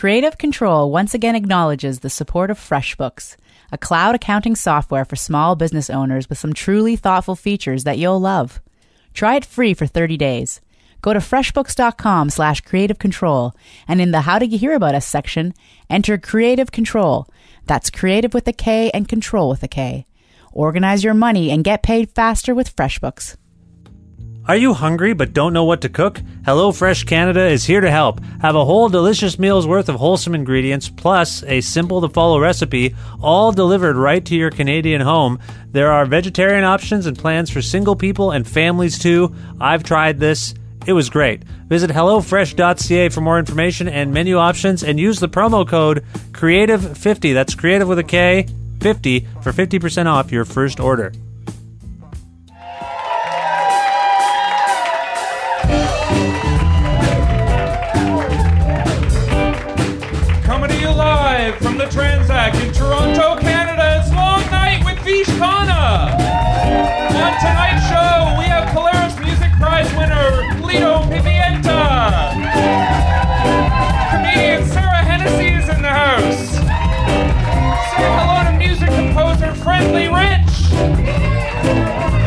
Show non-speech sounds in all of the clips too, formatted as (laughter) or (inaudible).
Kreative Kontrol once again acknowledges the support of FreshBooks, a cloud accounting software for small business owners with some truly thoughtful features that you'll love. Try it free for 30 days. Go to freshbooks.com slash creative control and in the How Did You Hear About Us section, enter Creative Control. That's creative with a K and control with a K. Organize your money and get paid faster with FreshBooks. Are you hungry but don't know what to cook? HelloFresh Canada is here to help. Have a whole delicious meal's worth of wholesome ingredients plus a simple to follow recipe, all delivered right to your Canadian home. There are vegetarian options and plans for single people and families too. I've tried this. It was great. Visit HelloFresh.ca for more information and menu options and use the promo code CREATIVE50. That's creative with a K, 50 for 50% off your first order.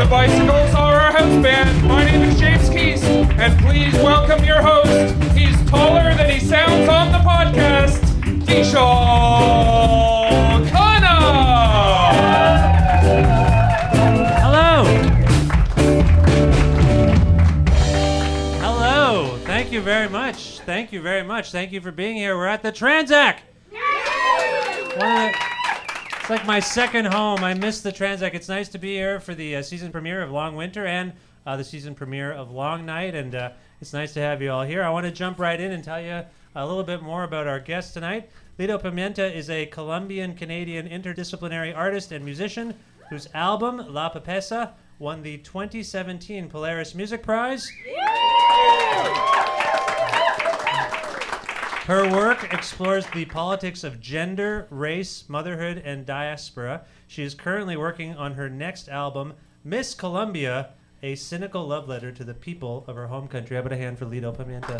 The Bicycles are our house band. My name is James Keast, and please welcome your host. He's taller than he sounds on the podcast, Vish Khanna. Hello. Hello. Thank you very much. Thank you very much. Thank you for being here. We're at the Tranzac. One of the- it's like my second home. I miss the Tranzac. It's nice to be here for the uh, season premiere of Long Winter and uh, the season premiere of Long Night, and uh, it's nice to have you all here. I want to jump right in and tell you a little bit more about our guest tonight. Lido Pimienta is a Colombian Canadian interdisciplinary artist and musician whose album La Papessa won the 2017 Polaris Music Prize. Her work explores the politics of gender, race, motherhood, and diaspora. She is currently working on her next album, Miss Colombia, a cynical love letter to the people of her home country. How about a hand for Lido Pimienta?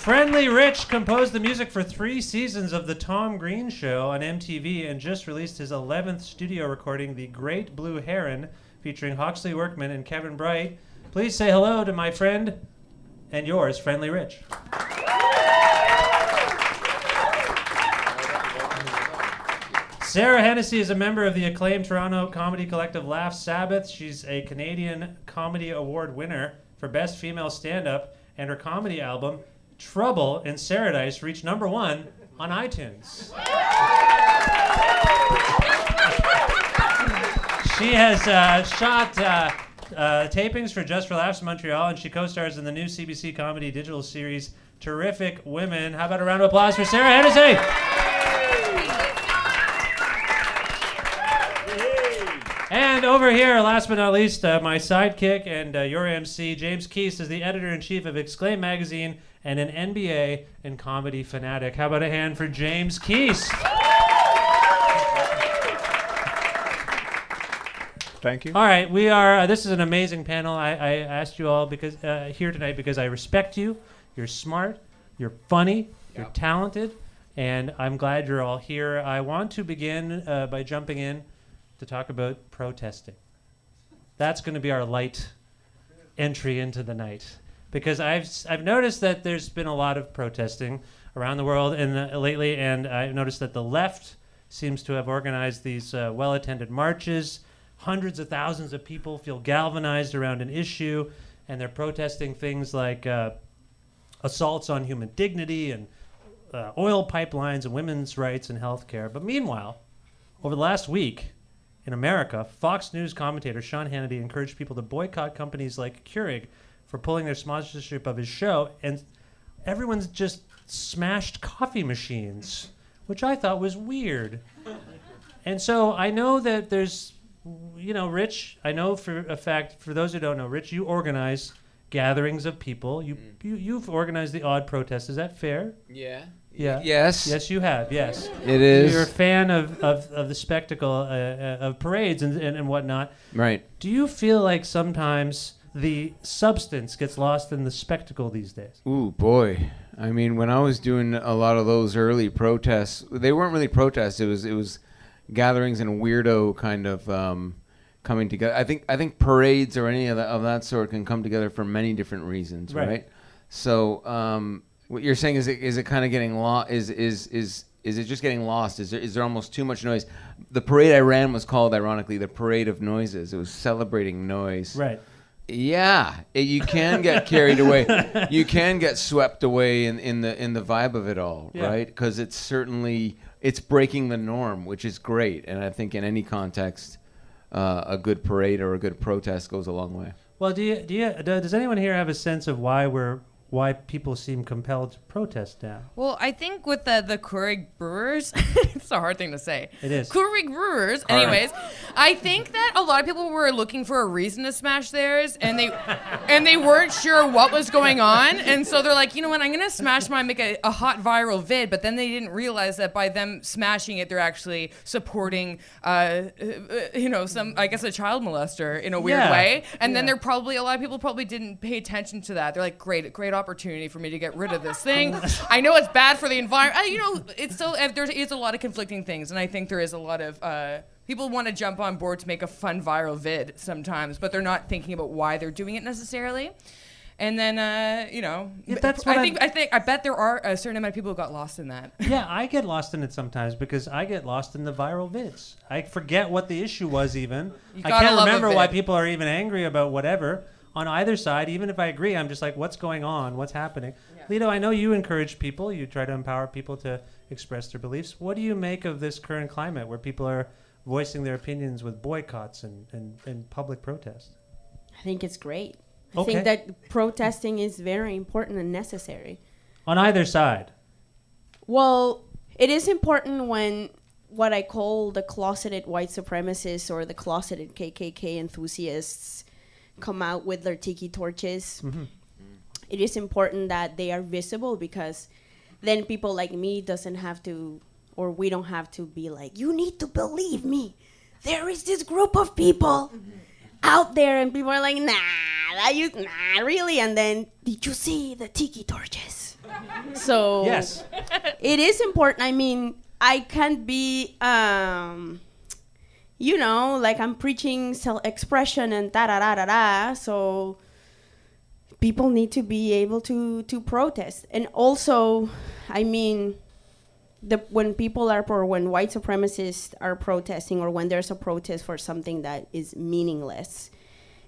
Friendly Rich composed the music for three seasons of The Tom Green Show on MTV and just released his 11th studio recording, The Great Blue Heron, featuring Hawksley Workman and Kevin Bright. Please say hello to my friend and yours, Friendly Rich. Sara Hennessey is a member of the acclaimed Toronto comedy collective Laugh Sabbath. She's a Canadian Comedy Award winner for Best Female Stand Up, and her comedy album, Trouble in Paradise, reached number one on iTunes. She has uh, shot uh, uh, tapings for Just for Laughs Montreal, and she co-stars in the new CBC comedy digital series Terrific Women. How about a round of applause for Sara Hennessey? And over here, last but not least, uh, my sidekick and uh, your MC, James Keast, is the editor in chief of Exclaim Magazine and an NBA and comedy fanatic. How about a hand for James Keast? Thank you. All right, we are. Uh, this is an amazing panel. I, I asked you all because uh, here tonight because I respect you. You're smart. You're funny. You're talented, and I'm glad you're all here. I want to begin uh, by jumping in to talk about protesting. That's going to be our light entry into the night because I've s- I've noticed that there's been a lot of protesting around the world and uh, lately, and I've noticed that the left seems to have organized these uh, well-attended marches. Hundreds of thousands of people feel galvanized around an issue, and they're protesting things like uh, assaults on human dignity and uh, oil pipelines and women's rights and health care. But meanwhile, over the last week in America, Fox News commentator Sean Hannity encouraged people to boycott companies like Keurig for pulling their sponsorship of his show, and everyone's just smashed coffee machines, which I thought was weird. And so I know that there's, you know, Rich. I know for a fact, for those who don't know, Rich, you organize gatherings of people. You, you you've organized the odd protest. Is that fair? Yeah. Yeah. Yes. Yes, you have. Yes. It is. You're a fan of, of, of the spectacle uh, uh, of parades and, and, and whatnot. Right. Do you feel like sometimes the substance gets lost in the spectacle these days? Ooh, boy. I mean, when I was doing a lot of those early protests, they weren't really protests. It was it was gatherings and weirdo kind of um, coming together. I think I think parades or any of that, of that sort can come together for many different reasons, Right. right? So, um, what you're saying is it is it kind of getting lost? Is is is is it just getting lost? Is there is there almost too much noise? The parade I ran was called, ironically, the Parade of Noises. It was celebrating noise. Right. Yeah, it, you can get (laughs) carried away. You can get swept away in, in the in the vibe of it all, Yeah. right? Because it's certainly it's breaking the norm, which is great. And I think in any context, uh, a good parade or a good protest goes a long way. Well, do you do you does anyone here have a sense of why we're why people seem compelled to protest now? Well, I think with the the Keurig Brewers, (laughs) it's a hard thing to say. It is. Keurig Brewers. Anyways, I think that a lot of people were looking for a reason to smash theirs, and they and they weren't sure what was going on, and so they're like, you know what, I'm gonna smash mine, make a, a hot viral vid, but then they didn't realize that by them smashing it, they're actually supporting, uh, uh, you know, some I guess a child molester in a weird Yeah. way, and then Yeah. they're probably a lot of people probably didn't pay attention to that. They're like, great, great opportunity for me to get rid of this (laughs) thing. I know it's bad for the environment. You know, it's still uh, there is a lot of conflicting things, and I think there is a lot of. Uh, People want to jump on board to make a fun viral vid sometimes, but they're not thinking about why they're doing it necessarily. And then, uh, you know, Yeah, that's I think. I'm- I think. I bet there are a certain amount of people who got lost in that. yeah, I get lost in it sometimes because I get lost in the viral vids. I forget what the issue was even. I can't remember why people are even angry about whatever on either side. Even if I agree, I'm just like, what's going on? What's happening? Lido, I know you encourage people. You try to empower people to express their beliefs. What do you make of this current climate where people are voicing their opinions with boycotts and, and, and public protest? I think it's great. I Okay. think that protesting is very important and necessary. On either side. Well, it is important when what I call the closeted white supremacists or the closeted KKK enthusiasts come out with their tiki torches. It is important that they are visible because then people like me doesn't have to or we don't have to be like you need to believe me. There is this group of people out there and people are like nah, that you nah, really and then did you see the tiki torches? (laughs) So Yes. it is important. I mean, I can't be, um, you know, like I'm preaching self-expression and da da da da da. So people need to be able to to protest, and also, I mean, the when people are or when white supremacists are protesting, or when there's a protest for something that is meaningless,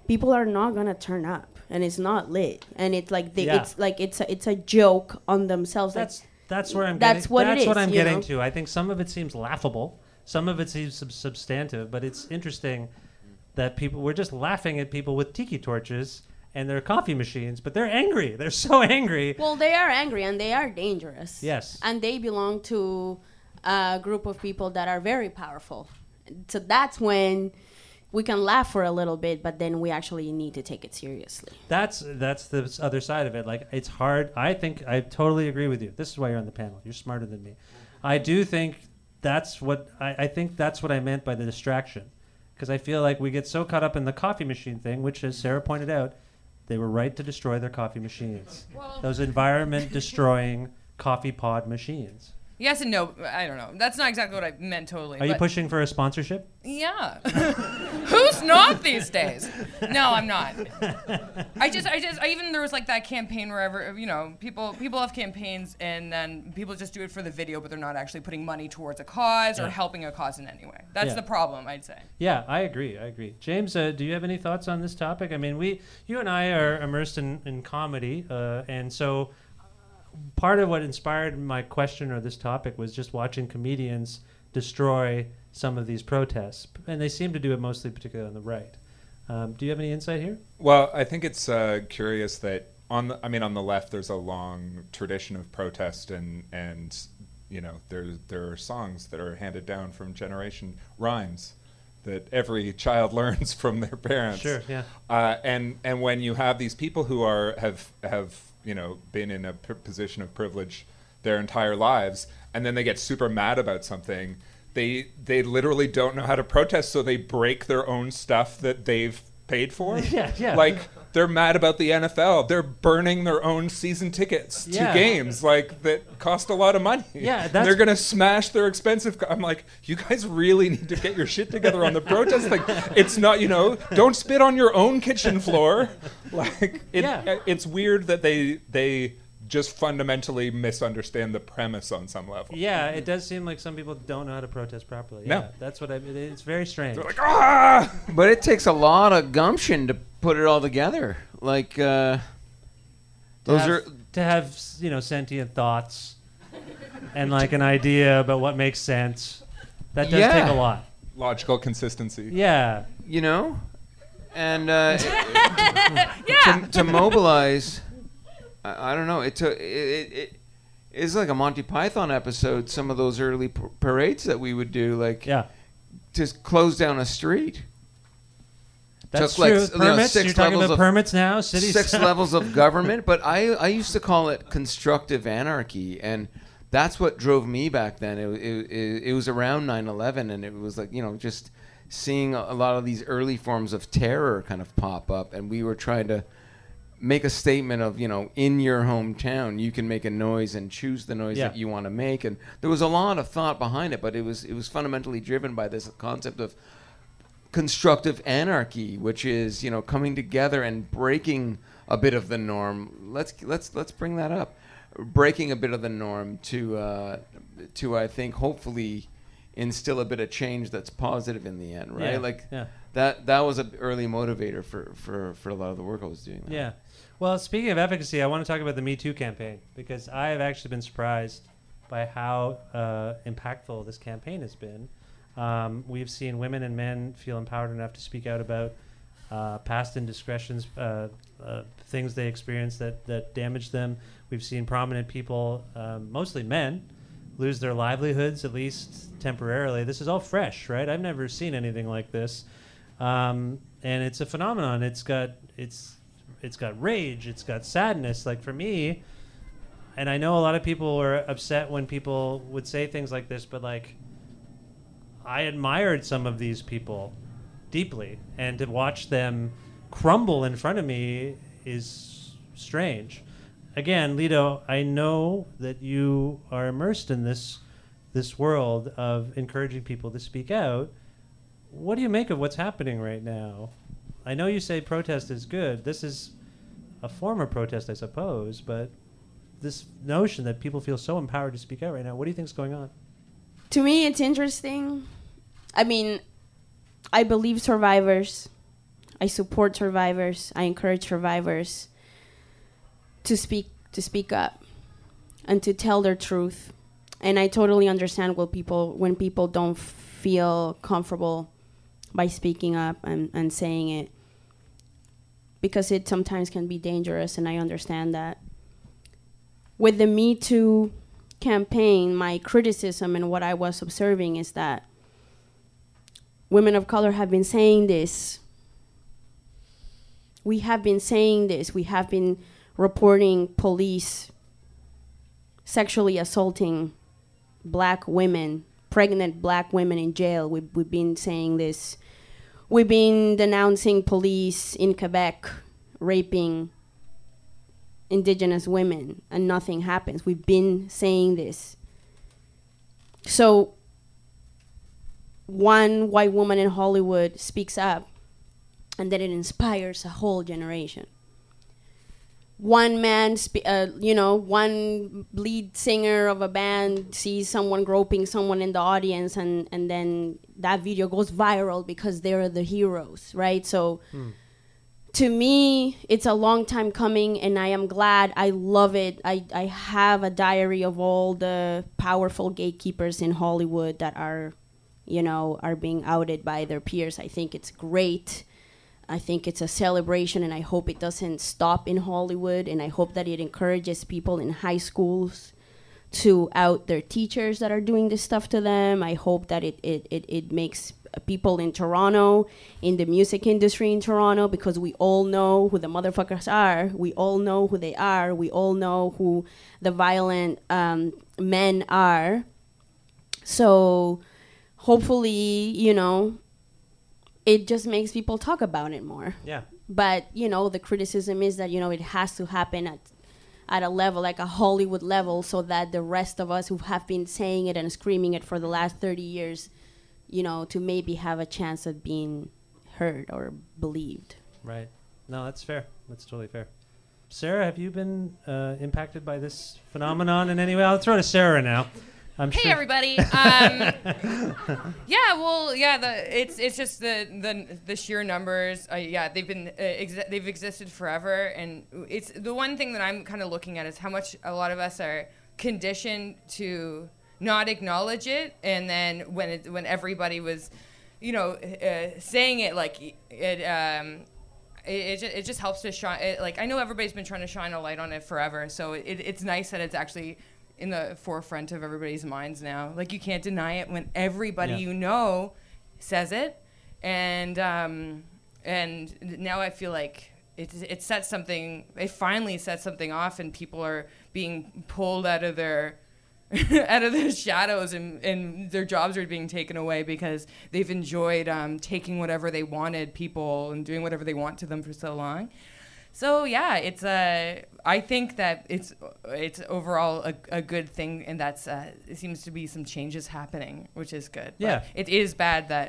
people are not gonna turn up, and it's not lit, and it's like they, Yeah. it's like it's a, it's a joke on themselves. like, That's that's where I'm. That's getting, what it That's what I'm getting know? to. I think some of it seems laughable. Some of it seems sub- substantive, but it's interesting that people we're just laughing at people with tiki torches and their coffee machines, but they're angry. (laughs) They're so angry. Well, they are angry and they are dangerous. Yes. And they belong to a group of people that are very powerful. So that's when we can laugh for a little bit, but then we actually need to take it seriously. That's that's the other side of it. Like it's hard. I think I totally agree with you. This is why you're on the panel. You're smarter than me. I do think that's what I, I think that's what I meant by the distraction, because I feel like we get so caught up in the coffee machine thing, which, as Sara pointed out, they were right to destroy their coffee machines. Those environment destroying coffee pod machines. Yes and no. I don't know. That's not exactly what I meant totally. Are you pushing for a sponsorship? Yeah. (laughs) Who's not these days? No, I'm not. (laughs) I just, I just, I even there was like that campaign where ever, you know people people have campaigns and then people just do it for the video, but they're not actually putting money towards a cause or Yeah. helping a cause in any way. That's Yeah. the problem, I'd say. Yeah, I agree. I agree. James, uh, do you have any thoughts on this topic? I mean, we, you and I are immersed in, in comedy, uh, and so part of what inspired my question or this topic was just watching comedians destroy some of these protests, and they seem to do it mostly, particularly on the right. Um, do you have any insight here? Well, I think it's uh, curious that on the, I mean, on the left, there's a long tradition of protest, and and you know, there there are songs that are handed down from generation rhymes that every child (laughs) learns from their parents. Sure, yeah. Uh, and and when you have these people who are have have you know been in a p- position of privilege their entire lives, and then they get super mad about something, they they literally don't know how to protest, so they break their own stuff that they've paid for. (laughs) Yeah, yeah. Like they're mad about the NFL. They're burning their own season tickets to Yeah. games like that cost a lot of money. Yeah, that's- they're gonna smash their expensive. Co- I'm like, you guys really need to get your shit together on the protest thing. It's not, you know, don't spit on your own kitchen floor. (laughs) Like, it, Yeah. it's weird that they they just fundamentally misunderstand the premise on some level. Yeah, it does seem like some people don't know how to protest properly. No. Yeah, that's what I. It, it's very strange. They're like, ah. But it takes a lot of gumption to put it all together. Like uh, to those have, are to have you know sentient thoughts and like an idea about what makes sense. That does Yeah. take a lot. Logical consistency. Yeah. you know, and uh, Yeah. (laughs) to, to mobilize. I, I don't know. It took it, it, it it's like a Monty Python episode. Some of those early p- parades that we would do, like Yeah. just close down a street. That's Took, like, true. you know, permits. You're talking about of- permits now. Cities. six (laughs) levels of government, but I I used to call it constructive anarchy, and that's what drove me back then. It it, it, it was around 9/11, and it was like you know just seeing a, a lot of these early forms of terror kind of pop up, and we were trying to make a statement of you know in your hometown you can make a noise and choose the noise Yeah. that you want to make and there was a lot of thought behind it but it was it was fundamentally driven by this concept of constructive anarchy, which is you know coming together and breaking a bit of the norm. Let's let's let's bring that up, breaking a bit of the norm to uh, to I think hopefully instill a bit of change that's positive in the end, right? Yeah, Like yeah. that that was an early motivator for, for for a lot of the work I was doing. Yeah. Well, speaking of efficacy, I want to talk about the Me Too campaign because I have actually been surprised by how uh, impactful this campaign has been. Um, we've seen women and men feel empowered enough to speak out about uh, past indiscretions, uh, uh, things they experienced that, that damaged them. We've seen prominent people, um, mostly men, lose their livelihoods, at least temporarily. This is all fresh, right? I've never seen anything like this. Um, and it's a phenomenon. It's got it's it's got rage, it's got sadness. Like for me, and I know a lot of people were upset when people would say things like this, but like I admired some of these people deeply, and to watch them crumble in front of me is strange. Again, Lido, I know that you are immersed in this this world of encouraging people to speak out. What do you make of what's happening right now? I know you say protest is good. This is a form of protest, I suppose, but this notion that people feel so empowered to speak out right now, what do you think is going on? to me it's interesting. I mean i believe survivors. I support survivors. I encourage survivors to speak to speak up and to tell their truth. And i totally understand what people when people don't feel comfortable by speaking up and, and saying it because it sometimes can be dangerous and i understand that with the me too campaign, my criticism and what I was observing is that women of color have been saying this. We have been saying this. We have been reporting police sexually assaulting black women, pregnant black women in jail. We've, we've been saying this. We've been denouncing police in Quebec raping indigenous women and nothing happens. We've been saying this. So one white woman in Hollywood speaks up and then it inspires a whole generation. One man, uh, you know, one lead singer of a band sees someone groping someone in the audience, and, and then that video goes viral because they're the heroes, right? So, to me, it's a long time coming, and I am glad. I love it. I, I have a diary of all the powerful gatekeepers in Hollywood that are, you know, are being outed by their peers. I think it's great. I think it's a celebration, and I hope it doesn't stop in Hollywood, and I hope that it encourages people in high schools to out their teachers that are doing this stuff to them. I hope that it, it, it, it makes people in Toronto, in the music industry in Toronto, because we all know who the motherfuckers are. We all know who they are. We all know who the violent um, men are. So hopefully, you know, it just makes people talk about it more. Yeah. but you know the criticism is that you know it has to happen at at a level like a Hollywood level so that the rest of us who have been saying it and screaming it for the last 30 years you know to maybe have a chance of being heard or believed Right. No, that's fair. That's totally fair. Sara, have you been uh, impacted by this phenomenon in any way? I'll throw it to Sara now. I'm Hey sure. everybody. (laughs) Um, yeah, well, yeah, the it's it's just the the the sheer numbers. Uh, yeah, they've been uh, exi- they've existed forever, and it's the one thing that I'm kind of looking at is how much a lot of us are conditioned to not acknowledge it, and then when it when everybody was, you know, uh, saying it like it. Um, it, it, just, it just helps to shine it, like i know everybody's been trying to shine a light on it forever so it, it's nice that it's actually in the forefront of everybody's minds now. Like you can't deny it when everybody Yeah. you know says it. And um, and now i feel like it, it sets something it finally sets something off and people are being pulled out of their (laughs) out of their shadows and, and their jobs are being taken away because they've enjoyed um, taking whatever they wanted people and doing whatever they want to them for so long so yeah it's a i think that it's it's overall a, a good thing and that's uh, it seems to be some changes happening which is good But Yeah. it is bad that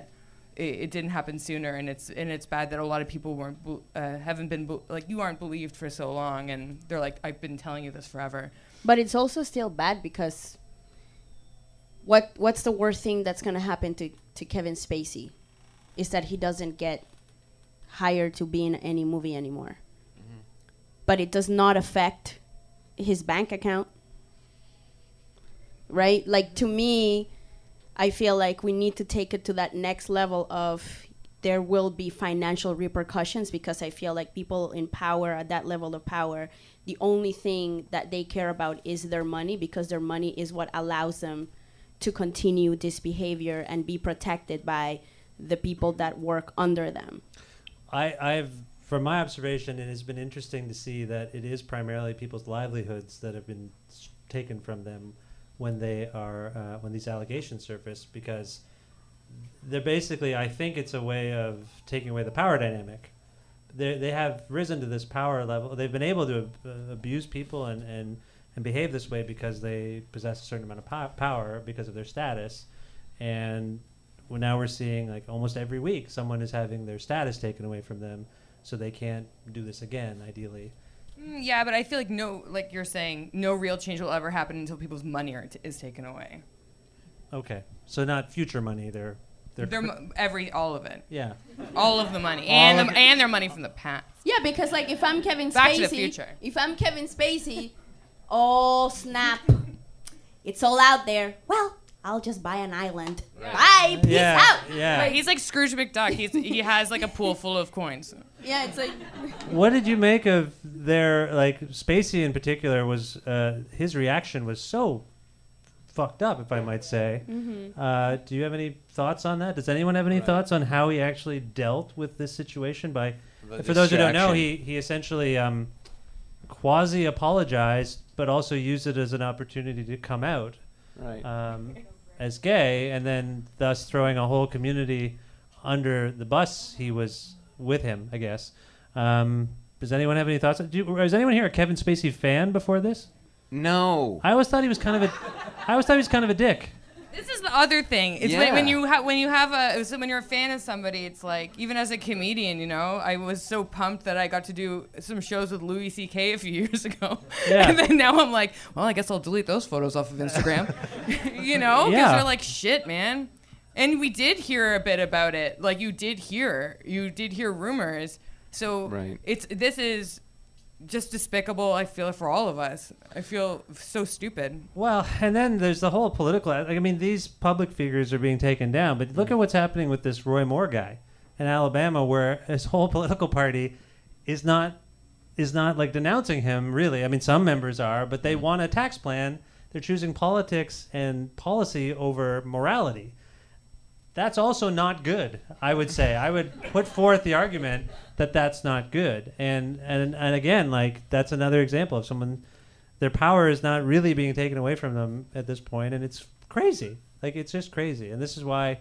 it, it didn't happen sooner and it's and it's bad that a lot of people weren't uh, haven't been bel- like you aren't believed for so long and they're like i've been telling you this forever but it's also still bad because what what's the worst thing that's going to happen to to Kevin Spacey is that he doesn't get hired to be in any movie anymore. But it does not affect his bank account. Right? Like to me, I feel like we need to take it to that next level of there will be financial repercussions because I feel like people in power at that level of power, the only thing that they care about is their money because their money is what allows them to continue this behavior and be protected by the people that work under them. I, I've, from my observation, it has been interesting to see that it is primarily people's livelihoods that have been taken from them when they are uh, when these allegations surface because they're basically I think it's a way of taking away the power dynamic. They they have risen to this power level. They've been able to uh, abuse people and, and and behave this way because they possess a certain amount of po- power because of their status, and now we're seeing like almost every week someone is having their status taken away from them, so they can't do this again. Ideally, Mm, yeah but i feel like no like you're saying no real change will ever happen until people's money are t- is taken away okay. So not future money. They're they're, Their mo- every all of it yeah. all of the money All and of the, and their money from the past Yeah, because like if I'm Kevin Back to Spacey, the future. if I'm Kevin Spacey, oh snap, it's all out there. Well, I'll just buy an island. Bye, peace Yeah, out. yeah. Right, he's like Scrooge McDuck. He's, he has like a pool full of coins. Yeah, it's like What did you make of their like Spacey in particular? Was uh, his reaction was so fucked up, if I might say. Mm-hmm. Uh, do you have any thoughts on that? Does anyone have any thoughts on how he actually dealt with this situation? By The for those who don't know, he he essentially um, quasi apologized, but also used it as an opportunity to come out Right. um, as gay, and then thus throwing a whole community under the bus. He was with him, I guess. Um, does anyone have any thoughts? Do you, is anyone here a Kevin Spacey fan before this? no. I always thought he was kind of a. I always thought he was kind of a dick. This is the other thing. It's like when Yeah. you ha- when you have a so when you're a fan of somebody, it's like even as a comedian, you know, I was so pumped that I got to do some shows with Louis C.K. a few (laughs) years ago, Yeah. and then now I'm like, well, I guess I'll delete those photos off of Instagram, (laughs) (laughs) you know, because Yeah. they're like shit, man. And we did hear a bit about it. Like you did hear, you did hear rumors. So Right. it's this is just despicable. I feel for all of us. I feel so stupid. Well, and then there's the whole political. Like, I mean, these public figures are being taken down, but look mm. at what's happening with this Roy Moore guy in Alabama, where his whole (laughs) political party is not is not like denouncing him. Really, I mean, some members are, but they mm. want a tax plan. They're choosing politics and policy over morality. That's also not good. I would say. I would put forth the argument that that's not good. And and and again, like that's another example of someone their power is not really being taken away from them at this point and it's crazy like it's just crazy and this is why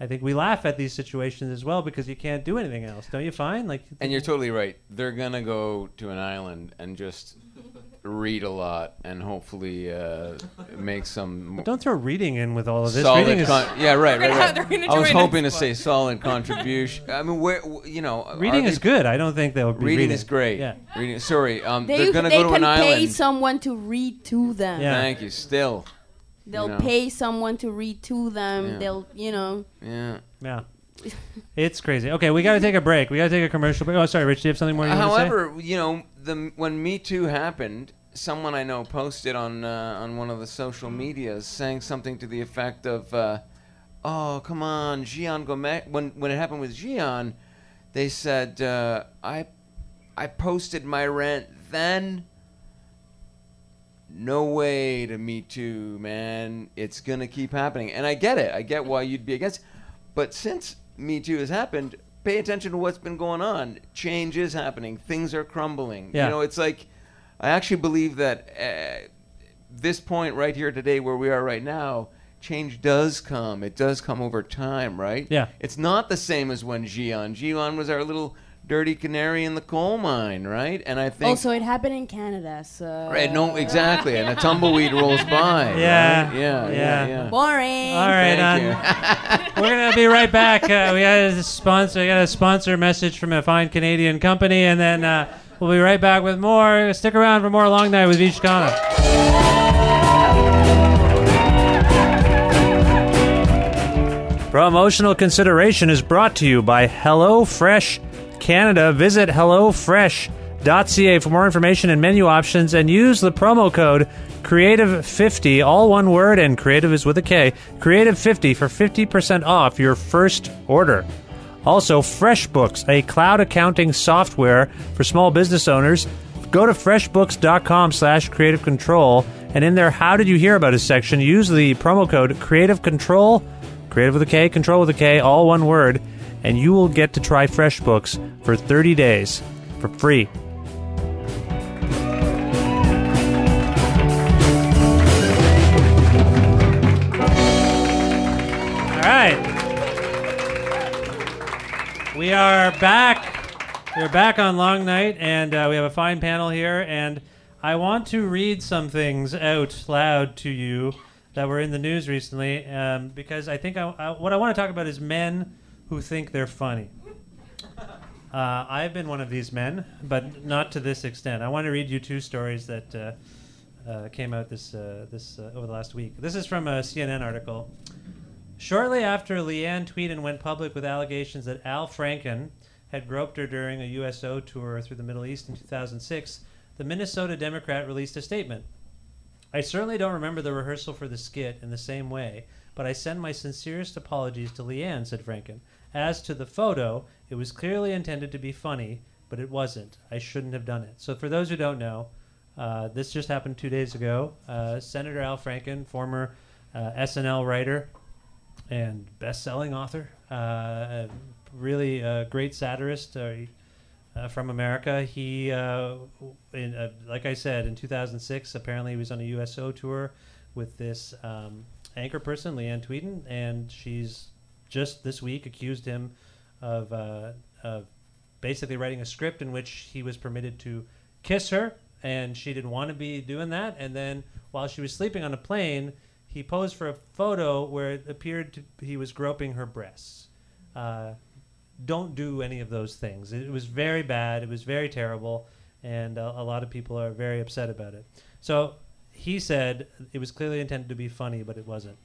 I think we laugh at these situations as well because you can't do anything else. Don't you find? Like, And you're totally right. They're gonna go to an island and just read a lot and hopefully uh, make some don't throw reading in with all of this. solid. reading is yeah, right, right, right. I was hoping to say solid contribution. I mean, where w- you know, reading is good. I don't think they'll be Reading reading. is great. Yeah. Reading. Sorry, um, They, they're gonna they go to an island. They can pay someone to read to them. Yeah. Thank you. Still, They'll know. pay someone to read to them. Yeah. They'll, you know. yeah. Yeah. It's crazy. Okay, we got to take a break. We got to take a commercial break. Oh, sorry, Rich. Do you have something more you want to say? However, you know, the when Me Too happened, someone I know posted on uh, on one of the social medias saying something to the effect of, uh, "Oh, come on, Jian Ghomeshi." When when it happened with Jian, they said, uh, "I I posted my rent then." No way to Me Too, man. It's gonna keep happening, and I get it. I get why you'd be against. But since Me Too has happened, pay attention to what's been going on. Change is happening. Things are crumbling. Yeah. You know, it's like I actually believe that uh, this point right here today, where we are right now, change does come. It does come over time, right? Yeah. It's not the same as when Jian. Jian was our little dirty canary in the coal mine, right? And I think Also, it happened in Canada, so. Right, no, exactly. And a tumbleweed rolls by. (laughs) Yeah, right? Yeah, yeah, yeah. yeah. Boring. All right, Thank um, (laughs) we're gonna be right back. Uh, we got a sponsor. We got a sponsor message from a fine Canadian company, and then uh, we'll be right back with more. Stick around for more Long Night with Vish Khanna. Promotional consideration is brought to you by HelloFresh Canada. Visit HelloFresh.ca for more information and menu options and use the promo code Creative50, all one word, and creative is with a K, Creative50 for 50% off your first order. Also, FreshBooks, a cloud accounting software for small business owners. Go to freshbooks.com slash creative control, and in their How Did You Hear About Us section, use the promo code Creative Control, creative with a K, control with a K, all one word, and you will get to try FreshBooks for 30 days for free. All right. We are back. We're back on Long Night, and uh, we have a fine panel here. And I want to read some things out loud to you that were in the news recently, um, because I think I, I, what I want to talk about is men who think they're funny. (laughs) Uh, I've been one of these men, but not to this extent. I want to read you two stories that uh, uh, came out this uh, this uh, over the last week. This is from a CNN article. Shortly after Leanne Tweeden went public with allegations that Al Franken had groped her during a USO tour through the Middle East in 2006, the Minnesota Democrat released a statement. I certainly don't remember the rehearsal for the skit in the same way, but I send my sincerest apologies to Leanne, said Franken. As to the photo, it was clearly intended to be funny, but it wasn't. I shouldn't have done it. So, for those who don't know, uh, this just happened two days ago. Uh, Senator Al Franken, former uh, SNL writer and best-selling author, uh, a really uh, great satirist uh, uh, from America. He, in, like I said, in 2006, apparently he was on a USO tour with this um, anchor person, Leanne Tweeden, and she's just this week accused him of, uh, of basically writing a script in which he was permitted to kiss her, and she didn't want to be doing that. And then while she was sleeping on a plane, he posed for a photo where it appeared to, he was groping her breasts. Uh, don't do any of those things. It was very bad. It was very terrible, and a, a lot of people are very upset about it. So he said it was clearly intended to be funny, but it wasn't.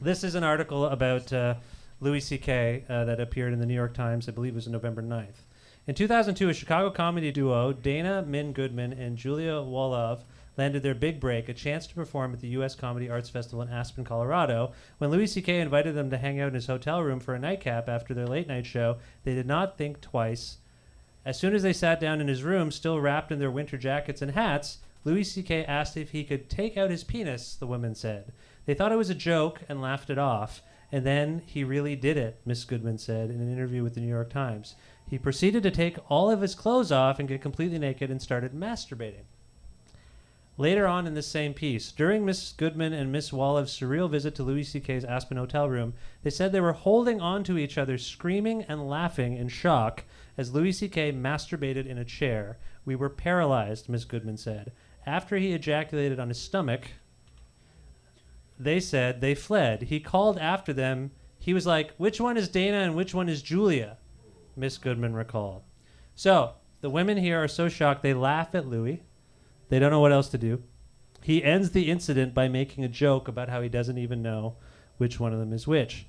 This is an article about uh, Louis C.K. Uh, that appeared in the New York Times, I believe it was November 9th. In 2002, a Chicago comedy duo, Dana Min Goodman and Julia Wolov, landed their big break, a chance to perform at the U.S. Comedy Arts Festival in Aspen, Colorado. When Louis C.K. invited them to hang out in his hotel room for a nightcap after their late night show, they did not think twice. As soon as they sat down in his room, still wrapped in their winter jackets and hats, Louis C.K. asked if he could take out his penis, the women said. They thought it was a joke and laughed it off. And then he really did it, Miss Goodman said in an interview with the New York Times. He proceeded to take all of his clothes off and get completely naked and started masturbating. Later on in this same piece, during Miss Goodman and Miss Wolov's surreal visit to Louis C.K.'s Aspen hotel room, they said they were holding on to each other, screaming and laughing in shock as Louis C.K. masturbated in a chair. We were paralyzed, Miss Goodman said. After he ejaculated on his stomach, they said they fled. He called after them. He was like, Which one is Dana and which one is Julia? Miss Goodman recalled. So, the women here are so shocked they laugh at Louis. They don't know what else to do. He ends the incident by making a joke about how he doesn't even know which one of them is which.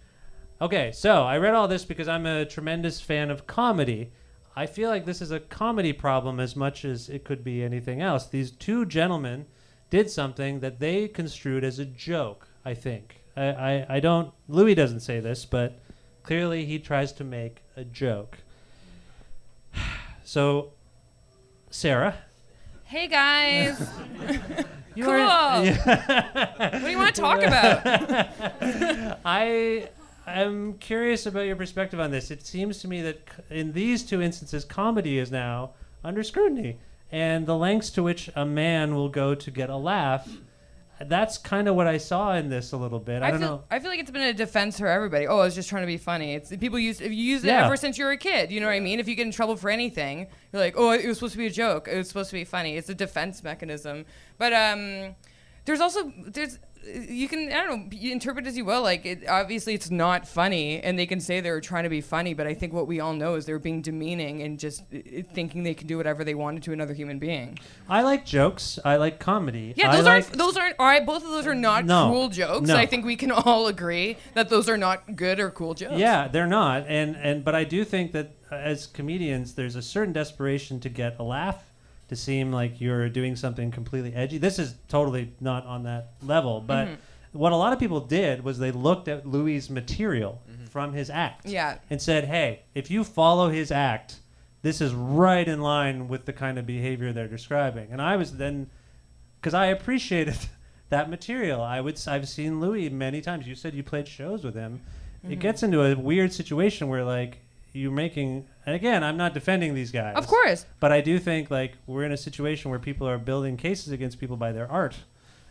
Okay, so I read all this because I'm a tremendous fan of comedy. I feel like this is a comedy problem as much as it could be anything else. These two gentlemen did something that they construed as a joke, I think. I, I, I don't, Louis doesn't say this, but clearly he tries to make a joke. So, Sara, Hey guys. cool. are. (laughs) what do you want to talk about? (laughs) I am curious about your perspective on this. It seems to me that in these two instances, comedy is now under scrutiny, and the lengths to which a man will go to get a laugh. That's kind of what I saw in this a little bit. I, I don't feel, know. I feel like it's been a defense for everybody. Oh, I was just trying to be funny. It's people use if you use it Yeah. ever since you were a kid. You know what I mean? If you get in trouble for anything, you're like, oh, it was supposed to be a joke. It was supposed to be funny. It's a defense mechanism. But um, there's also there's you can I don't know you interpret as you will. Like it, obviously it's not funny, and they can say they're trying to be funny. But I think what we all know is they're being demeaning and just uh, thinking they can do whatever they wanted to another human being. I like jokes. I like comedy. Yeah, I those like, aren't those aren't all right. Both of those are not No. cool jokes. No. I think we can all agree that those are not good or cool jokes. Yeah, they're not, and and but I do think that uh, as comedians, there's a certain desperation to get a laugh, to seem like you're doing something completely edgy. This is totally not on that level, but Mhm. what a lot of people did was they looked at Louis' material from his act, Yeah. and said, "Hey, if you follow his act, this is right in line with the kind of behavior they're describing." And I was then, because I appreciated (laughs) that material. I would I've seen Louis many times. You said you played shows with him. It Mhm. gets into a weird situation where like you're making and again I'm not defending these guys. Of course. But I do think like we're in a situation where people are building cases against people by their art.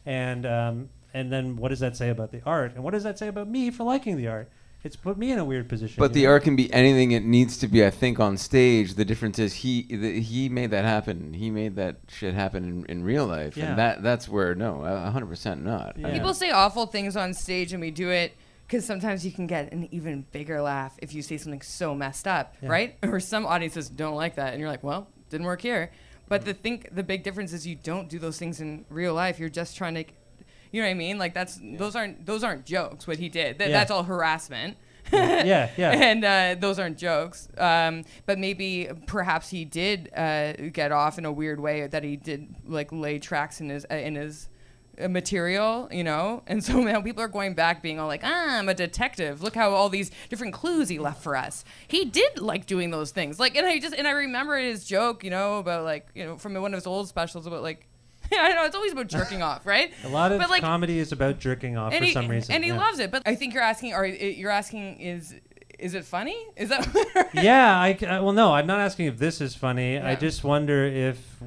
And um, and then what does that say about the art? And what does that say about me for liking the art? It's put me in a weird position. But the know? art can be anything it needs to be. I think on stage, the difference is he the, he made that happen. He made that shit happen in, in real life, Yeah. and that that's where no, a hundred percent not. I mean, People say awful things on stage, and we do it because sometimes you can get an even bigger laugh if you say something so messed up, Yeah. right? (laughs) Or some audiences don't like that, and you're like, well, didn't work here. But the think the big difference is you don't do those things in real life. You're just trying to, you know what I mean? Like that's those aren't those aren't jokes. What he did, That Yeah. that's all harassment. (laughs) Yeah, yeah. (laughs) and uh, those aren't jokes. Um, but maybe perhaps he did uh, get off in a weird way that he did like lay tracks in his uh, in his material, you know. (laughs) And so now people are going back, being all like, "Ah, I'm a detective. Look how all these different clues he left for us." He did like doing those things. Like, and I just and I remember his joke, you know, about like you know from one of his old specials about like. (laughs) I know it's always about jerking (laughs) off, right? a lot of but like comedy is about jerking off for he, some reason. and he yeah. loves it. But I think you're asking, or you're asking, is is it funny? Is that yeah, I, uh, well, no, I'm not asking if this is funny. I just wonder if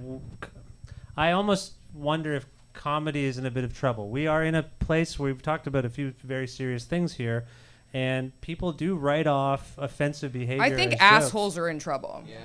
I almost wonder if comedy is in a bit of trouble. We are in a place where we've talked about a few very serious things here, and people do write off offensive behavior. I think as jokes. assholes are in trouble. Yeah.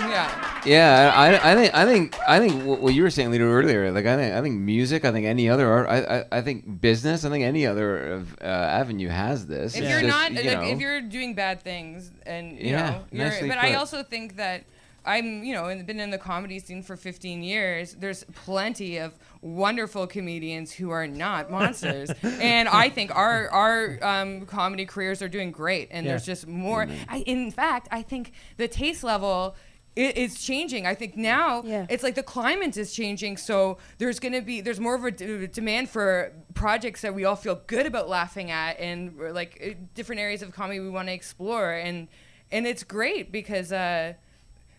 Yeah. Yeah, I, I think I think I think what what you were saying, Lido, earlier. Like I think I think music. I think any other art. I I, I think business. I think any other uh, avenue has this. If It's you're just, not, you like, know, if you're doing bad things, and you Yeah, know, you're, nicely but I also think that I'm, you know, been in the comedy scene for 15 years. There's plenty of wonderful comedians who are not monsters, (laughs) and I think our our um, comedy careers are doing great. And Yeah. there's just more. I, in fact, I think the taste level. i- is changing. I think now it's like the climate is changing. So there's going to be there's more of a d- demand for projects that we all feel good about laughing at, and like different areas of comedy we want to explore. And and it's great because. Uh,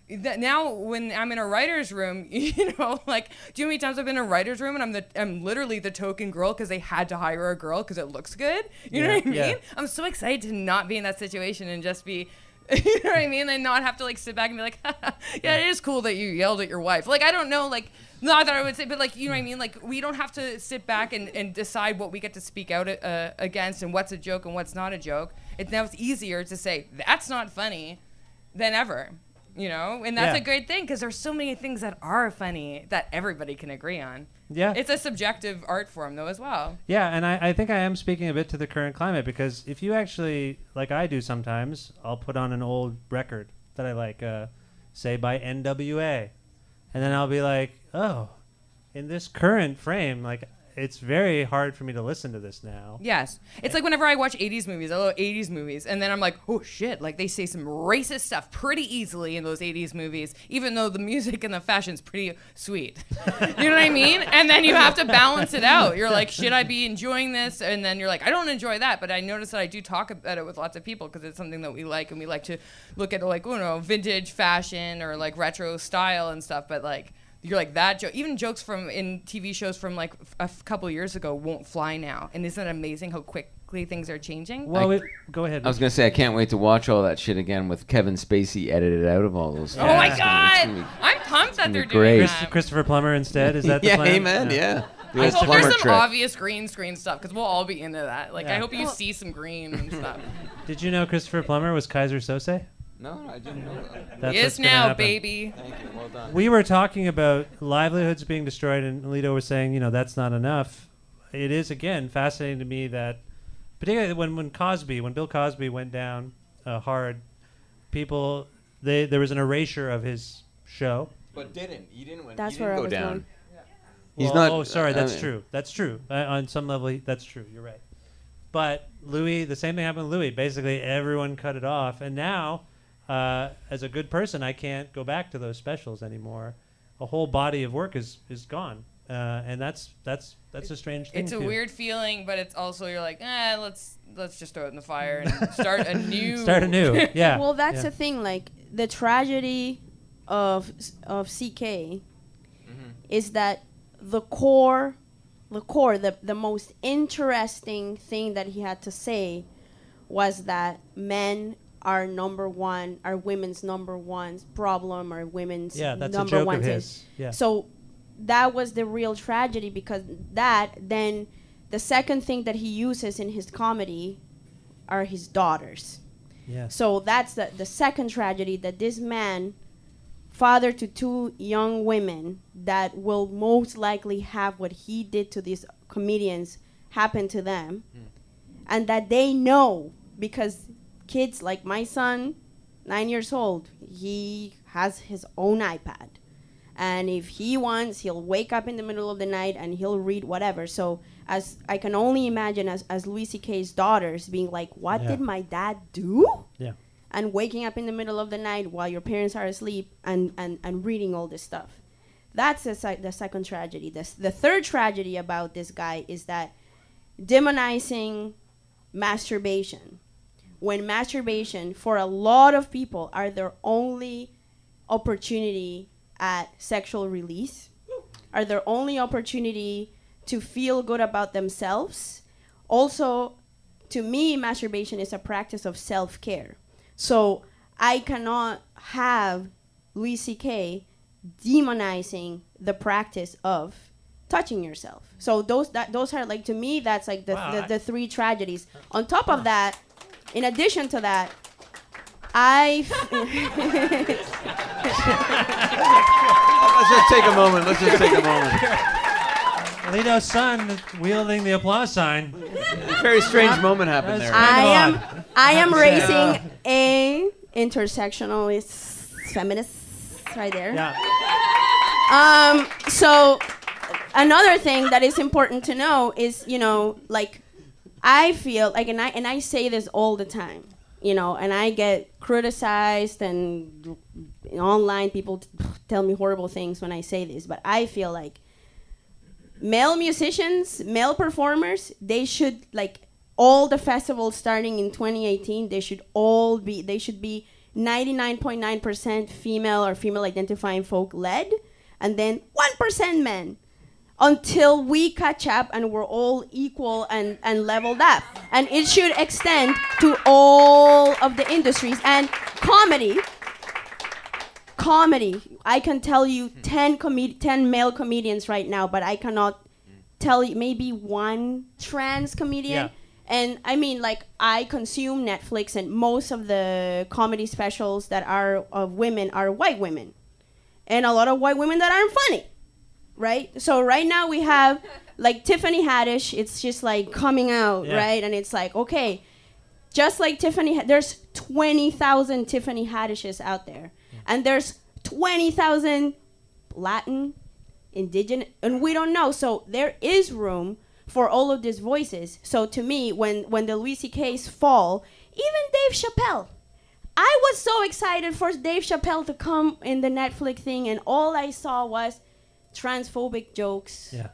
that now when I'm in a writer's room, (laughs) you know, like, do you know how many times I've been in a writer's room and I'm the I'm literally the token girl because they had to hire a girl because it looks good. You know what I mean? yeah. I'm so excited to not be in that situation and just be (laughs) you know what I mean? And not have to like sit back and be like, (laughs) yeah, it is cool that you yelled at your wife. Like I don't know, like not that I would say, but like you know what I mean? Like we don't have to sit back and, and decide what we get to speak out uh, against and what's a joke and what's not a joke. It's now it's easier to say that's not funny than ever. You know, and that's Yeah. a great thing because there's so many things that are funny that everybody can agree on. Yeah. It's a subjective art form though as well. Yeah, and I, I think I am speaking a bit to the current climate because if you actually, like I do sometimes, I'll put on an old record that I like, uh, say by NWA, and then I'll be like, oh, in this current frame, like it's very hard for me to listen to this now. Yes. It's like whenever I watch 80s movies, I love 80s movies, and then I'm like, oh shit, like they say some racist stuff pretty easily in those 80s movies, even though the music and the fashion's pretty sweet. you know what I mean? And then you have to balance it out. You're like, should I be enjoying this? And then you're like, I don't enjoy that, but I notice that I do talk about it with lots of people because it's something that we like, and we like to look at like, you know, vintage fashion or like retro style and stuff, but like, you're like that joke. Even jokes from in TV shows from like f- a f- couple years ago won't fly now. And isn't it amazing how quickly things are changing? Well, it, go ahead. I was gonna say I can't wait to watch all that shit again with Kevin Spacey edited out of all those. oh my god! be- I'm pumped that they're be doing that. Christopher Plummer instead. Is that the (laughs) yeah, plan? amen. Yeah. The I hope there's some trick. obvious green screen stuff because we'll all be into that. Like I hope you see some green and stuff. (laughs) Did you know Christopher Plummer was Keyser Söze? No, I didn't know that. That's yes, what's gonna now, happen. baby. Thank you. Well done. We were talking about livelihoods being destroyed, and Alito was saying, you know, that's not enough. It is again fascinating to me that, particularly when when Cosby, when Bill Cosby went down uh, hard, people they there was an erasure of his show. But didn't he didn't win? That's he where didn't I go was down. going. He's Well, not. Oh, sorry, I that's mean- true. That's true. Uh, on some level, he, that's true. You're right. But Louis, the same thing happened with Louis. Basically, everyone cut it off, and now, uh, as a good person, I can't go back to those specials anymore. A whole body of work is is gone, uh, and that's that's that's a strange thing. It's a too. weird feeling, but it's also you're like, eh, let's let's just throw it in the fire and (laughs) start a new. (laughs) Start anew. Yeah. (laughs) Well, that's yeah. the thing. Like the tragedy of of CK is that the core, the core, the the most interesting thing that he had to say was that men are number one, our women's number one problem, or women's Yeah, that's a number joke one of his. Yeah. So that was the real tragedy because that then the second thing that he uses in his comedy are his daughters. Yes. So that's the, the second tragedy that this man, father to two young women that will most likely have what he did to these comedians happen to them. Hmm. And that they know because kids like my son, nine years old, he has his own iPad. And if he wants, he'll wake up in the middle of the night and he'll read whatever. So as I can only imagine as, as Louis C.K.'s daughters being like, What Yeah. did my dad do? Yeah. and waking up in the middle of the night while your parents are asleep and, and, and reading all this stuff. That's the, the second tragedy. The, the third tragedy about this guy is that demonizing masturbation. When masturbation, for a lot of people, are their only opportunity at sexual release, are their only opportunity to feel good about themselves. Also, to me, masturbation is a practice of self care. So I cannot have Louis C.K. demonizing the practice of touching yourself. So those that those are like to me that's like the, Wow, the, the three tragedies. On top of that, in addition to that, I (laughs) Let's just take a moment. Let's just take a moment. Alito's son wielding the applause sign. A very strange moment happened That's there. I am on. I am Have to raising a intersectionalist feminist right there. Yeah. Um, so another thing that is important to know is, you know, like I feel like, and I and I say this all the time, you know, and I get criticized and online people tell me horrible things when I say this, but I feel like male musicians, male performers, they should like all the festivals starting in 2018, they should all be they should be 99.9% female or female identifying folk led and then 1% men until we catch up and we're all equal and, and leveled up. And it should extend to all of the industries. And comedy. Comedy. I can tell you hmm. 10, comed- 10 male comedians right now, but I cannot tell you maybe one trans comedian. Yeah. And I mean, like, I consume Netflix, and most of the comedy specials that are of women are white women. And a lot of white women that aren't funny right? So right now we have like Tiffany Haddish. It's just like coming out, Yeah. right? And it's like okay, just like Tiffany, there's twenty thousand Tiffany Haddishes out there, mm. and there's twenty thousand Latin, indigenous, and we don't know. So there is room for all of these voices. So to me, when when the Louis C.K.'s fall, even Dave Chappelle. I was so excited for Dave Chappelle to come in the Netflix thing, and all I saw was transphobic jokes. Yeah.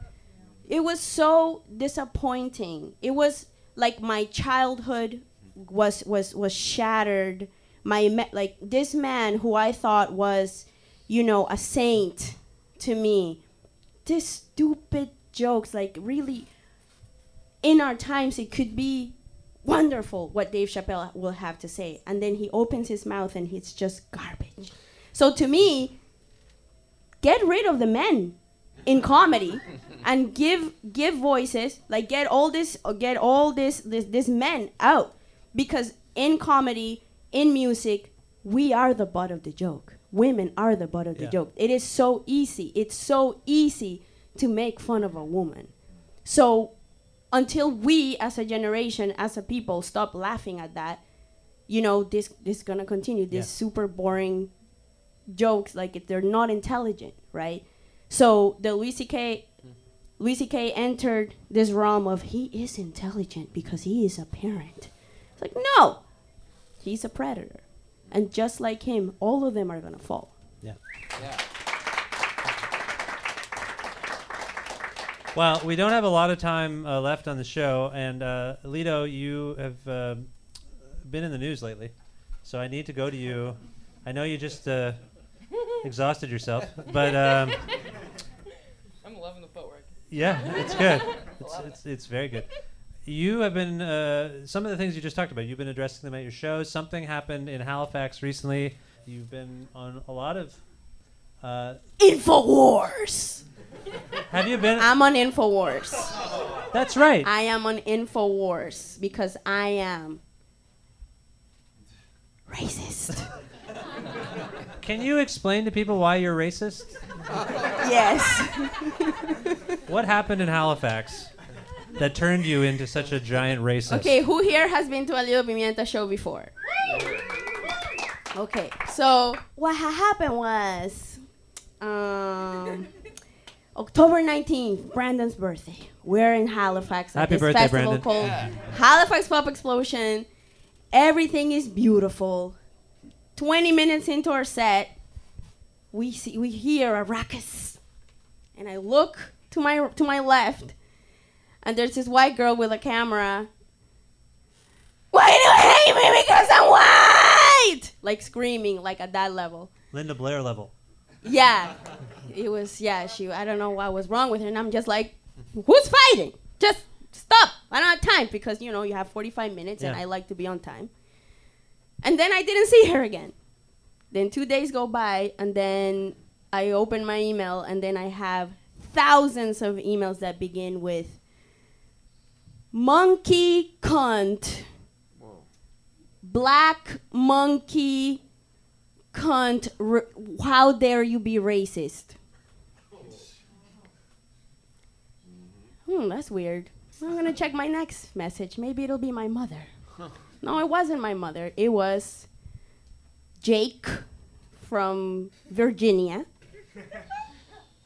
It was so disappointing. It was like my childhood was was was shattered. My like this man who I thought was, you know, a saint to me. This stupid jokes like really in our times it could be wonderful what Dave Chappelle will have to say and then he opens his mouth and it's just garbage. So to me, get rid of the men in comedy and give give voices like get all this get all this this this men out. Because in comedy in music we are the butt of the joke. Women are the butt of the Yeah. joke. It is so easy. It's so easy to make fun of a woman. So until we as a generation as a people stop laughing at that you know this this is gonna continue. This Yeah. super boring jokes like if they're not intelligent right so the Louis C.K. Louis C.K. entered this realm of he is intelligent because he is a parent. It's like no, he's a predator, and just like him, all of them are gonna fall. Yeah. Well, we don't have a lot of time uh, left on the show, and uh, Lido, you have uh, been in the news lately, so I need to go to you. I know you just uh, exhausted yourself, (laughs) but um, I'm loving the footwork. yeah, it's good. (laughs) It's, it's, it's very good. You have been uh, some of the things you just talked about. You've been addressing them at your shows. Something happened in Halifax recently. You've been on a lot of. Uh, Infowars. have you been? I'm on Infowars. That's right. I am on Infowars because I am (laughs) racist. Can you explain to people why you're racist? yes. (laughs) What happened in Halifax that turned you into such a giant racist? Okay, who here has been to a Lido Pimienta show before? Okay, so what ha- happened was um, October 19th, Brandon's birthday. We're in Halifax at Happy this birthday, festival Brandon. called Halifax Pop Explosion. Everything is beautiful. 20 minutes into our set, we see we hear a ruckus. And I look to my to my left and there's this white girl with a camera. Why do you hate me because I'm white? Like screaming, like at that level. Linda Blair level. Yeah, it was. Yeah, she. I don't know what was wrong with her, and I'm just like, who's fighting? Just stop. I don't have time because you know you have 45 minutes, and I like to be on time. And then I didn't see her again. Then two days go by, and then I open my email, and then I have thousands of emails that begin with monkey cunt, black monkey cunt. R- how dare you be racist? (laughs) Hmm, that's weird. I'm gonna check my next message. Maybe it'll be my mother. (laughs) No, it wasn't my mother. It was Jake from Virginia,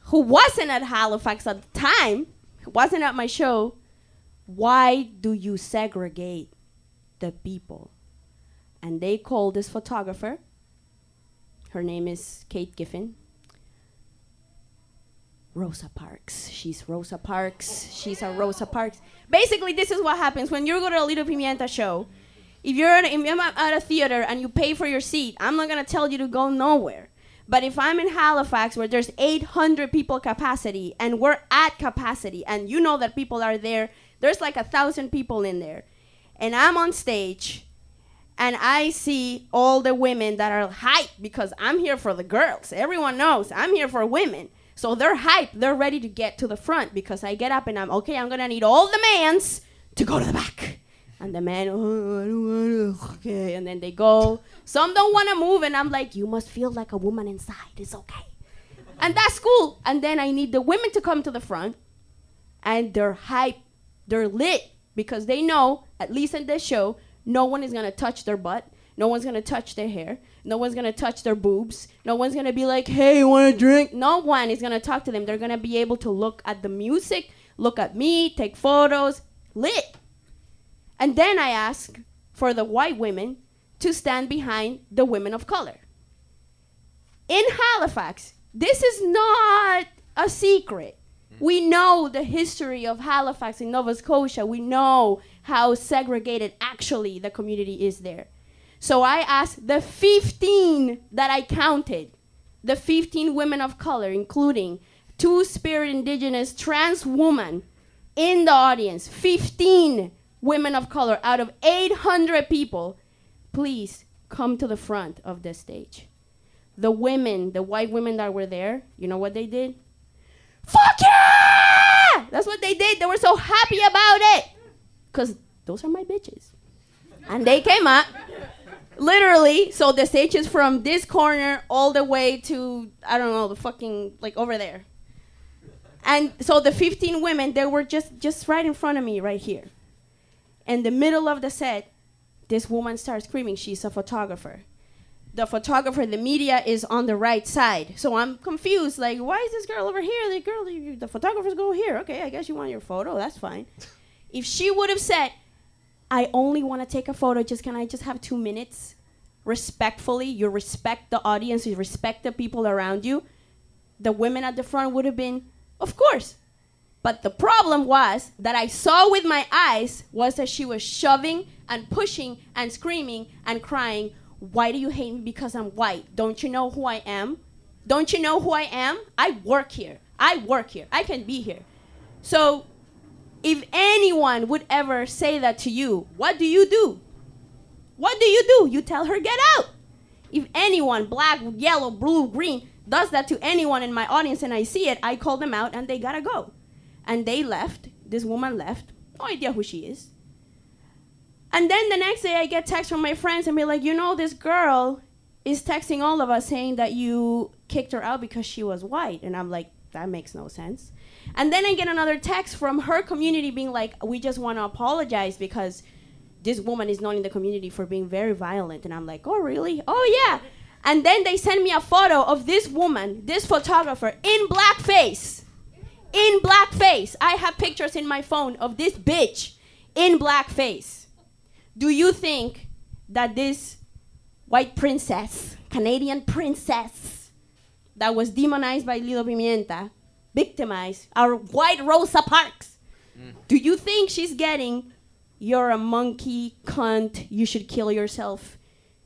who wasn't at Halifax at the time, wasn't at my show. Why do you segregate the people? And they called this photographer. Her name is Kate Giffen. Rosa Parks. She's Rosa Parks. She's a Rosa Parks. Basically, this is what happens when you go to a Lido Pimienta show. If you're, at a, if I'm at a theater and you pay for your seat, I'm not gonna tell you to go nowhere. But if I'm in Halifax where there's 800 people capacity and we're at capacity and you know that people are there, there's like a thousand people in there, and I'm on stage, and I see all the women that are hyped because I'm here for the girls. Everyone knows I'm here for women. So they're hyped. They're ready to get to the front because I get up and I'm okay. I'm gonna need all the mans to go to the back. And the man, okay. And then they go. Some don't want to move, and I'm like, you must feel like a woman inside. It's okay. And that's cool. And then I need the women to come to the front, and they're hyped. They're lit because they know, at least in this show, no one is gonna touch their butt. No one's gonna touch their hair. No one's gonna touch their boobs. No one's gonna be like, hey, you wanna drink? No one is gonna talk to them. They're gonna be able to look at the music, look at me, take photos, lit. And then I ask for the white women to stand behind the women of color. In Halifax, this is not a secret. We know the history of Halifax in Nova Scotia. We know how segregated actually the community is there. So I asked the 15 that I counted, the 15 women of color, including two spirit indigenous trans women in the audience, 15 women of color out of 800 people, please come to the front of the stage. The women, the white women that were there, you know what they did? Fuck yeah! That's what they did. They were so happy about it. Because those are my bitches. And they came up, literally. So the stage is from this corner all the way to, I don't know, the fucking, like over there. And so the 15 women, they were just, just right in front of me, right here. In the middle of the set, this woman starts screaming. She's a photographer. The photographer, the media is on the right side. So I'm confused. Like, why is this girl over here? The girl, the photographers go here. Okay, I guess you want your photo. That's fine. (laughs) If she would have said, I only want to take a photo, just can I just have two minutes? Respectfully, you respect the audience, you respect the people around you. The women at the front would have been, of course. But the problem was that I saw with my eyes was that she was shoving and pushing and screaming and crying, Why do you hate me because I'm white? Don't you know who I am? Don't you know who I am? I work here. I work here. I can be here. So if anyone would ever say that to you, what do you do? What do you do? You tell her, get out. If anyone, black, yellow, blue, green, does that to anyone in my audience and I see it, I call them out and they gotta go. And they left. This woman left. No idea who she is. And then the next day, I get text from my friends and be like, you know, this girl is texting all of us saying that you kicked her out because she was white. And I'm like, that makes no sense. And then I get another text from her community being like, we just want to apologize because this woman is known in the community for being very violent. And I'm like, oh, really? Oh, yeah. And then they send me a photo of this woman, this photographer, in blackface. In blackface. I have pictures in my phone of this bitch in blackface. Do you think that this white princess, Canadian princess, that was demonized by Lido Pimienta, victimized our white Rosa Parks, mm. do you think she's getting, you're a monkey, cunt, you should kill yourself?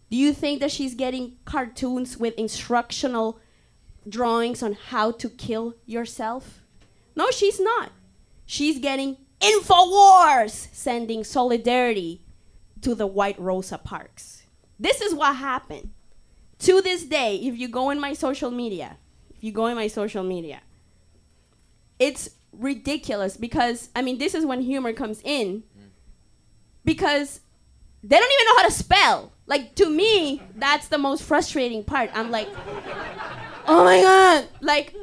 Do you think that she's getting cartoons with instructional drawings on how to kill yourself? No, she's not. She's getting InfoWars sending solidarity to the white Rosa Parks. This is what happened. To this day, if you go in my social media, if you go in my social media, it's ridiculous because, I mean, this is when humor comes in because they don't even know how to spell. Like, to me, that's the most frustrating part. I'm like, oh my God. Like,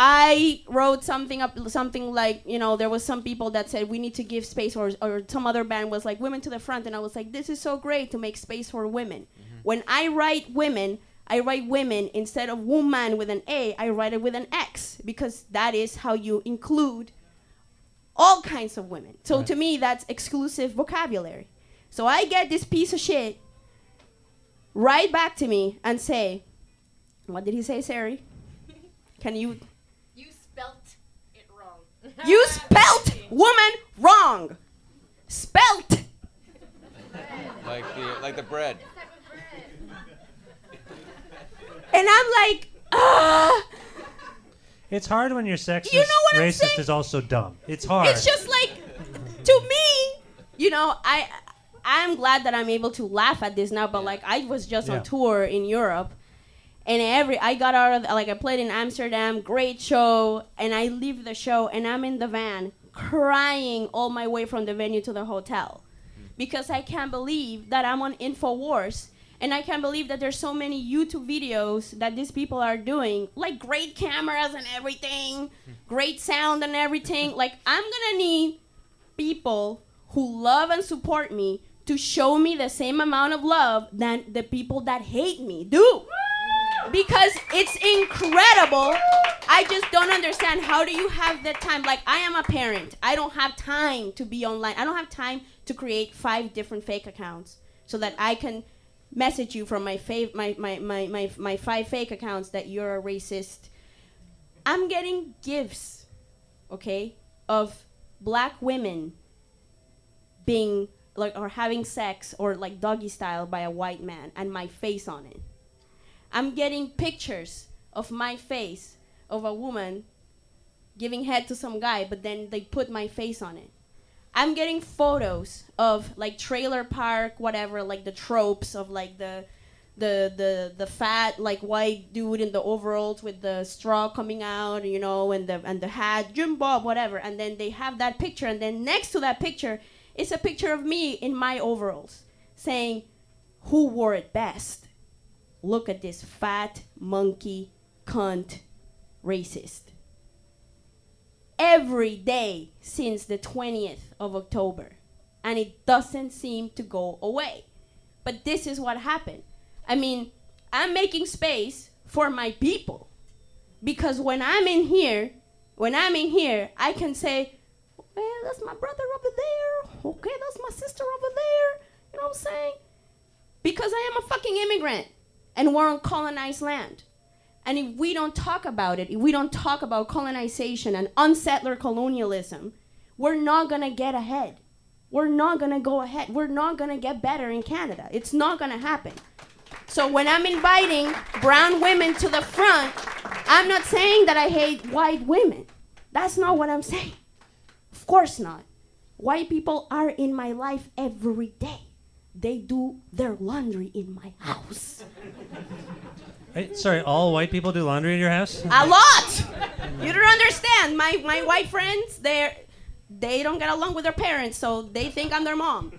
I wrote something up, something like, you know, there was some people that said we need to give space, or, or some other band was like, women to the front. And I was like, this is so great to make space for women. Mm-hmm. When I write women, I write women instead of woman with an A, I write it with an X because that is how you include all kinds of women. So to me, that's exclusive vocabulary. So I get this piece of shit right back to me and say, what did he say, Sari? (laughs) Can you You spelt it wrong. You spelt woman wrong. Spelt. Like the like the bread. And I'm like, ah. It's hard when you're sexist. You know what I'm Racist saying? is also dumb. It's hard. It's just like, to me, you know, I, I'm glad that I'm able to laugh at this now, but like I was just Yeah. on tour in Europe and every I got out of like I played in Amsterdam, great show, and I leave the show and I'm in the van crying all my way from the venue to the hotel because I can't believe that I'm on Infowars and I can't believe that there's so many YouTube videos that these people are doing, like great cameras and everything, great sound and everything. Like I'm gonna need people who love and support me to show me the same amount of love than the people that hate me do. Because it's incredible. I just don't understand how do you have the time? Like I am a parent. I don't have time to be online. I don't have time to create five different fake accounts so that I can message you from my fav- my, my, my, my, my five fake accounts that you're a racist. I'm getting gifts, okay, of black women being like or having sex or like doggy style by a white man and my face on it. I'm getting pictures of my face of a woman giving head to some guy, but then they put my face on it. I'm getting photos of like trailer park, whatever, like the tropes of like the the the the fat like white dude in the overalls with the straw coming out, you know, and the and the hat, Jim Bob, whatever. And then they have that picture, and then next to that picture is a picture of me in my overalls, saying, "Who wore it best? Look at this fat monkey cunt, racist." every day since the 20th of October. And it doesn't seem to go away. But this is what happened. I mean, I'm making space for my people. Because when I'm in here, when I'm in here, I can say, okay, that's my brother over there. Okay, that's my sister over there. You know what I'm saying? Because I am a fucking immigrant and we're on colonized land. And if we don't talk about it, if we don't talk about colonization and unsettler colonialism, we're not gonna get ahead. We're not gonna go ahead. We're not gonna get better in Canada. It's not gonna happen. So when I'm inviting brown women to the front, I'm not saying that I hate white women. That's not what I'm saying. Of course not. White people are in my life every day. They do their laundry in my house. Hey, sorry, all white people do laundry in your house? A lot. You don't understand. My my white friends, they're they don't get along with their parents, so they think I'm their mom.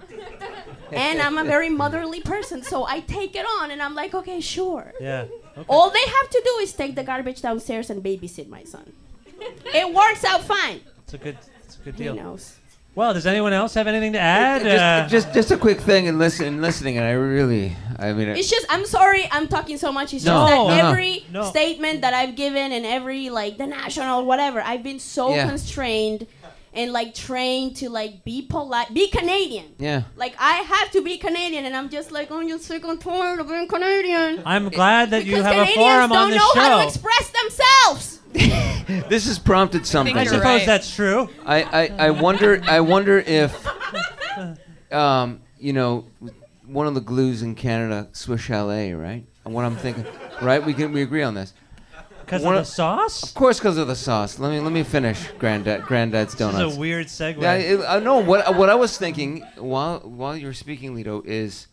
And I'm a very motherly person, so I take it on and I'm like, okay, sure. Yeah. Okay. All they have to do is take the garbage downstairs and babysit my son. It works out fine. It's a good, it's a good deal. He knows. Well, does anyone else have anything to add? just, Uh, just just a quick thing and listen listening and I really I mean It's just I'm sorry I'm talking so much. It's No, just that no, no. every No. statement that I've given and every like the national whatever, I've been so Yeah. constrained and like trained to like be polite, be Canadian. yeah. Like I have to be Canadian, and I'm just like, I'm just sick and tired of being Canadian. I'm glad that you because have a Canadians forum don't on this know how to show. express themselves. (laughs) This has prompted something. I you're suppose right. that's true. I, I, I wonder I wonder if um, you know one of the glues in Canada, Swiss Chalet, right? And what I'm thinking, right? We can we agree on this. Because of the sauce? Of course, because of the sauce. Let me let me finish, Grandad Grandad's donuts. This is a weird segue. Yeah, it, I know what what I was thinking while while you were speaking, Lido, is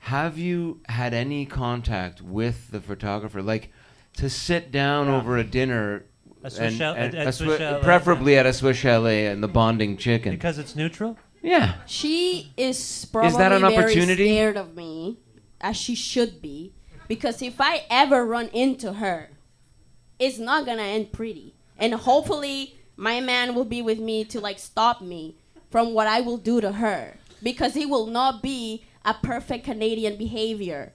have you had any contact with the photographer, like to sit down Yeah. over a dinner, A Swiss and, chal- and at- at a Swiss Swi- chalet. preferably at a Swiss chalet and the bonding chicken? because it's neutral? yeah, She is probably that an very opportunity? scared of me, as she should be, because if I ever run into her, it's not gonna end pretty. And hopefully, my man will be with me to like stop me from what I will do to her, because it will not be a perfect Canadian behavior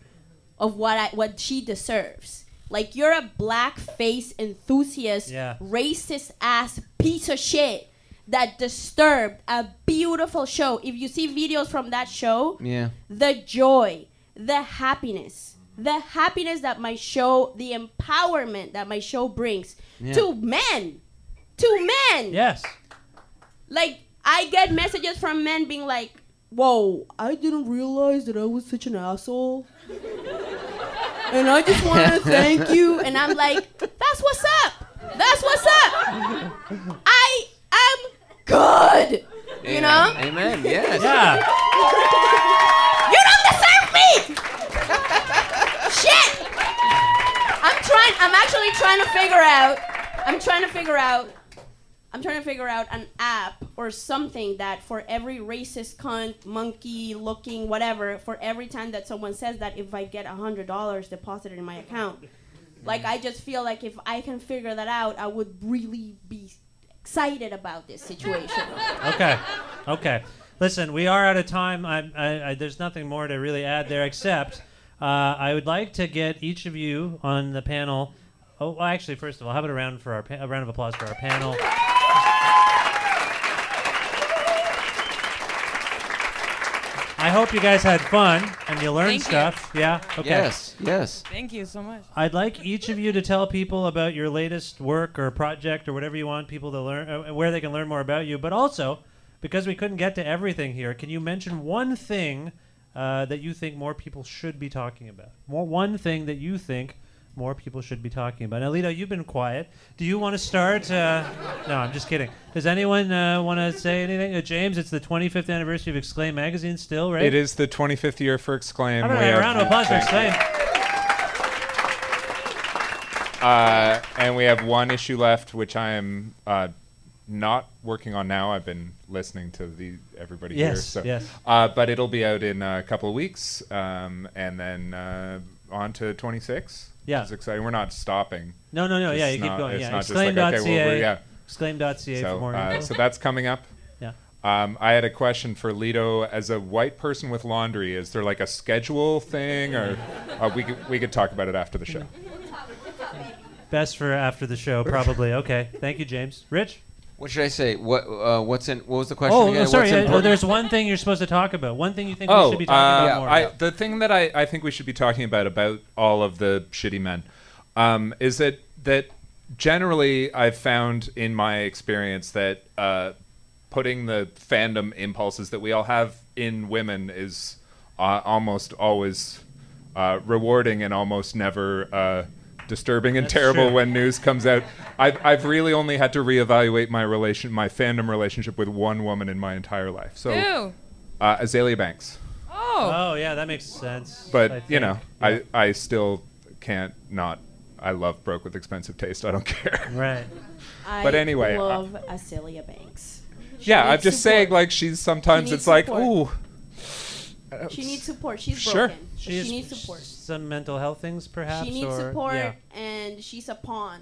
of what I what she deserves. Like you're a blackface enthusiast, Yeah. racist ass piece of shit that disturbed a beautiful show. If you see videos from that show, yeah. the joy, the happiness, the happiness that my show, the empowerment that my show brings Yeah. to men, to men. Yes. Like I get messages from men being like, "Whoa, I didn't realize that I was such an asshole." and I just want to thank you. And I'm like, that's what's up. That's what's up. I am good. You know? Amen. Yes. Yeah. you don't deserve me. Shit. I'm trying. I'm actually trying to figure out. I'm trying to figure out I'm trying to figure out an app or something that for every racist cunt, monkey looking, whatever, for every time that someone says that, if I get a hundred dollars deposited in my account, like I just feel like if I can figure that out, I would really be excited about this situation. Okay. Okay. Listen, we are out of time. I, I, I, there's nothing more to really add there except uh, I would like to get each of you on the panel. Oh, well, actually, first of all, how about a round for our pa- a round of applause for our panel? I hope you guys had fun and you learned Thank you. stuff. Yeah. Okay. Yes, yes. Thank you so much. I'd like each of you to tell people about your latest work or project or whatever you want people to learn, uh, where they can learn more about you. But also, because we couldn't get to everything here, can you mention one thing uh, that you think more people should be talking about? More one thing that you think more people should be talking about. Now, Lido, you've been quiet. Do you want to start? Uh, no, I'm just kidding. Does anyone uh, want to say anything? Uh, James, it's the 25th anniversary of Exclaim magazine, still, right? It is the 25th year for Exclaim. How about We a round of applause for Exclaim? Uh, and we have one issue left, which I am uh, not working on now. I've been listening to the everybody here. Yes, So, yes. Uh, but it'll be out in a couple of weeks, um, and then uh, on to 26. Yeah. it's exciting. We're not stopping. No, no, no. It's yeah, you keep not- going. it's Yeah, not just like, okay, well, we're- yeah. Exclaim.ca for So, more uh, info. so that's coming up. Yeah. Um, I had a question for Lido. As a white person with laundry, is there like a schedule thing, or uh, we could, we could talk about it after the show? Best for after the show, probably. Okay. Thank you, James. Rich? What should I say? What uh, what's in? What was the question Oh, again? sorry. Uh, there's one thing you're supposed to talk about. One thing you think we Oh, should be talking uh, about more. I, about. the thing that I, I think we should be talking about about all of the shitty men um, is that that generally I've found in my experience that uh, putting the fandom impulses that we all have in women is uh, almost always uh, rewarding and almost never uh, disturbing and That's terrible true. when news comes out. I've, I've really only had to reevaluate my relation, my fandom relationship with one woman in my entire life. So Ew. uh, Azealia Banks Oh. oh, yeah, that makes sense. but I you know, Yeah. I I still can't not. I love broke with expensive taste. I don't (laughs) care. Right. But anyway, I love Azealia Banks. She yeah, I'm just support. saying. Like she's sometimes She it's needs like, support. ooh. She needs support. She's Sure. broken. but She, She, needs support. Some mental health things, perhaps. She needs or, support, Yeah. and she's a pawn.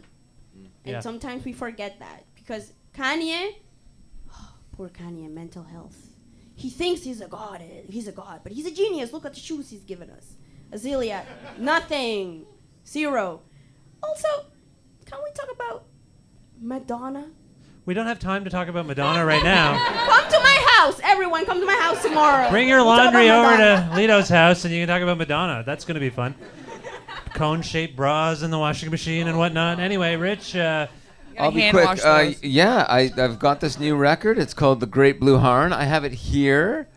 And Yeah. sometimes we forget that because Kanye, (sighs) poor Kanye, mental health. He thinks he's a god. eh, He's a god, but he's a genius. Look at the shoes he's given us. Azealia, (laughs) nothing, zero. Also, can we talk about Madonna? We don't have time to talk about Madonna right now. (laughs) Come to my house, everyone. Come to my house tomorrow. Bring your We'll talk laundry about over Madonna. to Lido's house and you can talk about Madonna. That's going to be fun. Cone shaped bras in the washing machine and whatnot. Anyway, Rich, uh, I'll be hand quick. Uh, those. yeah, I, I've got this new record. It's called The Great Blue Heron. I have it here.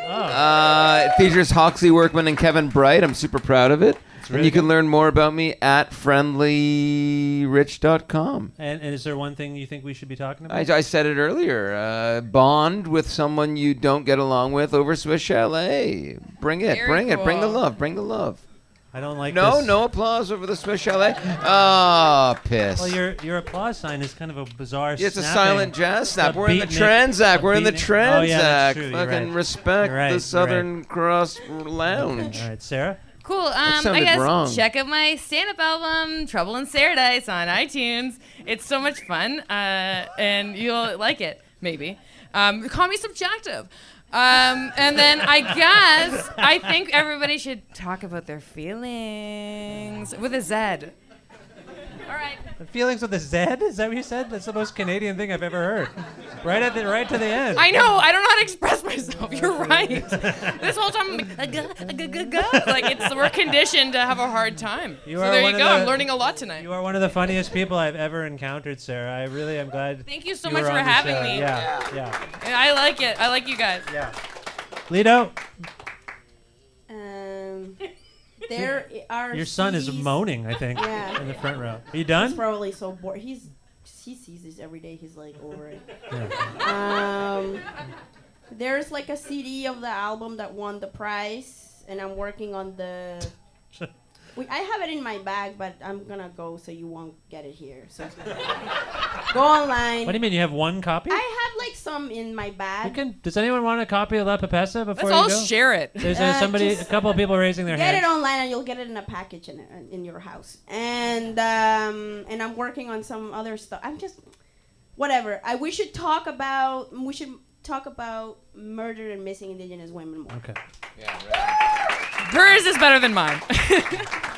oh, Uh, it features Hawksley Workman and Kevin Bright. I'm super proud of it. And really you can learn more about me at friendlyrich.com. and, and is there one thing you think we should be talking about? I said it earlier. Uh, bond with someone you don't get along with over Swiss Chalet. Bring it. Very bring it. Bring the love. Bring the love. I don't like no, this. no applause over the Swiss Chalet. Oh, piss. Well, your your applause sign is kind of a bizarre. Yeah, it's a silent jazz snap. We're in the beatnik- Tranzac. a We're in the beatnik- trend, Oh, yeah, Zach. that's true. You're Fucking right. respect right, the you're Southern Cross Lounge. All right, Sara. Cool. Um, I guess wrong. check out my stand-up album, Trouble in Paradise, on iTunes. It's so much fun, uh, and you'll like it, maybe. Um, call me subjective. Um, and then I guess I think everybody should talk about their feelings with a Z. All right. The feelings with a Z? Is that what you said? That's the most Canadian thing I've ever heard. Right at the right to the end. I know. I don't know how to express myself. You're right. this whole time, I'm like, "Uh, guh, uh, guh, guh, guh." like it's we're conditioned to have a hard time. You so are there you go. the- I'm learning a lot tonight. You are one of the funniest people I've ever encountered, Sara. I really am glad. Thank you so you much were for on the having show. me. Yeah, yeah, And I like it. I like you guys. yeah. Lido, Um, there are. your son is CDs moaning. I think (laughs) Yeah. in the front row. Are you He's done? probably so bored. He's he sees this every day. He's like over it. Yeah. Um, there's like a CD of the album that won the prize, and I'm working on the (laughs) We, I have it in my bag, but I'm gonna go so you won't get it here. So (laughs) go online. What do you mean? You have one copy? I have like some in my bag. You can. Does anyone want a copy of La Papessa before Let's you all go? share it. There's uh, somebody, a couple of people raising their get hands. Get it online and you'll get it in a package in, in your house. And um, and I'm working on some other stuff. I'm just whatever. I we should talk about we should talk about murder and missing indigenous women more. Okay. Yeah. Hers is better than mine. (laughs)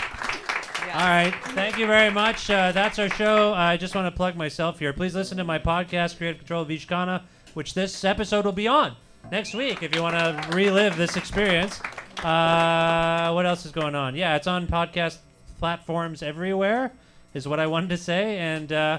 All right. Thank you very much. Uh, that's our show. I just want to plug myself here. Please listen to my podcast, Kreative Kontrol of Vish Khanna, which this episode will be on next week if you want to relive this experience. Uh, what else is going on? Yeah, it's on podcast platforms everywhere, is what I wanted to say. And uh,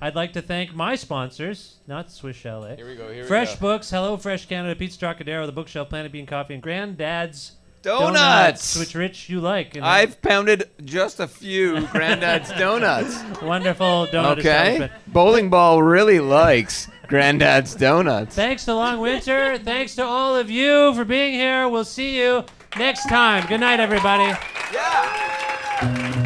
I'd like to thank my sponsors, not Swiss Chalet. Here we go, here we go. Fresh go. Books, Hello Fresh Canada, Pizza Trokadero, The Bookshelf, Planet Bean Coffee, and Grandad's Donuts. which Rich you like. And I've pounded just a few (laughs) Grandad's donuts. wonderful donut Okay. establishment. Bowling ball really likes Grandad's donuts. Thanks to Long Winter. Thanks to all of you for being here. We'll see you next time. Good night, everybody. Yeah.